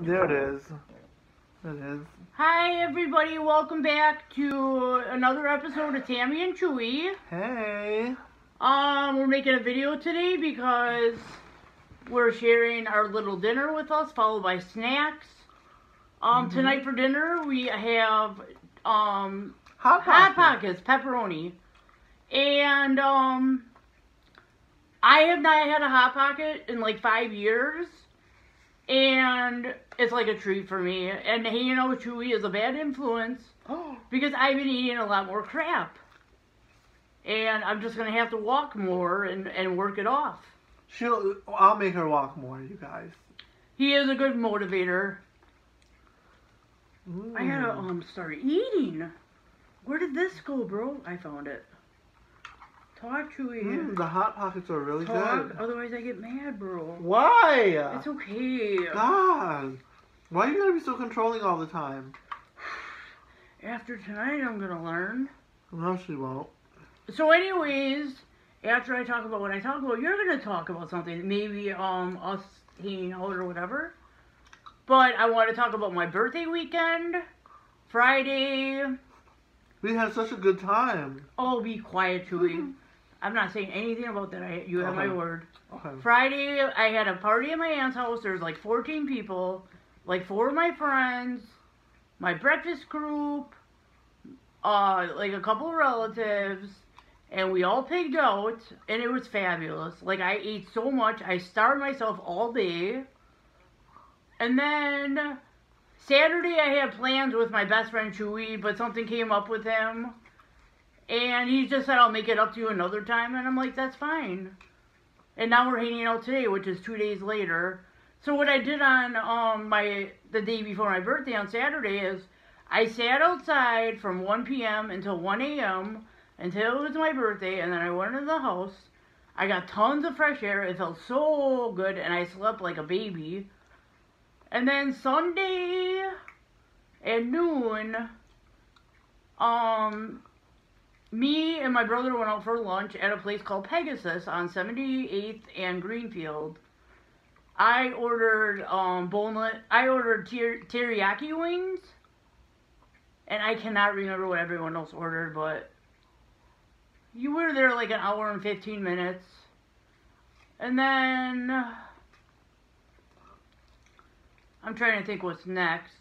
There it is. It is. Hi everybody, welcome back to another episode of Tammy and Chewy. Hey. Um, we're making a video today because we're sharing our little dinner with us, followed by snacks. Um, Mhm. tonight for dinner we have um Hot hot pocket. pockets, pepperoni, and um, I have not had a hot pocket in like five years, and it's like a treat for me. And hanging out with Chewy is a bad influence Oh, because I've been eating a lot more crap. And I'm just gonna have to walk more and, and work it off. she'll. I'll make her walk more, you guys. He is a good motivator. Mm. I gotta um start eating. Where did this go, bro? I found it. Talk to you. Mm, the hot pockets are really Talk, good. otherwise I get mad, bro. Why? It's okay. God. Why are you gotta be so controlling all the time? After tonight, I'm gonna learn. No, she won't. So, anyways, after I talk about what I talk about, you're gonna talk about something. Maybe um us hanging out or whatever. But I want to talk about my birthday weekend, Friday. We had such a good time. Oh, be quiet, Chewy. I'm not saying anything about that. I, you have my word. Okay. Friday, I had a party at my aunt's house. There's like 14 people, like four of my friends, my breakfast group, uh, like a couple of relatives, and we all pigged out, and it was fabulous. Like I ate so much, I starved myself all day, and then Saturday I had plans with my best friend Chewy, but something came up with him. And he just said, I'll make it up to you another time. And I'm like, that's fine. And now we're hanging out today, which is two days later. So what I did on um my the day before my birthday on Saturday is I sat outside from 1 p.m. until 1 a.m. until it was my birthday, and then I went into the house. I got tons of fresh air. It felt so good, and I slept like a baby. And then Sunday at noon, um, me and my brother went out for lunch at a place called Pegasus on 78th and Greenfield. I ordered um boneless. I ordered ter- teriyaki wings, and I cannot remember what everyone else ordered, but you were there like an hour and 15 minutes, and then I'm trying to think what's next.